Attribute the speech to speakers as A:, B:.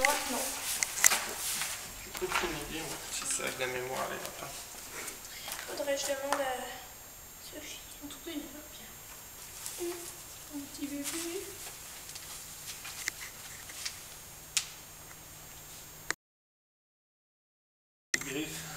A: Moi, non.
B: J'ai aucune idée, moi, si c'est avec la mémoire, elle va pas.
A: Faudrait que je demande à Sophie.
C: On trouve une bien. Un petit bébé. griffes.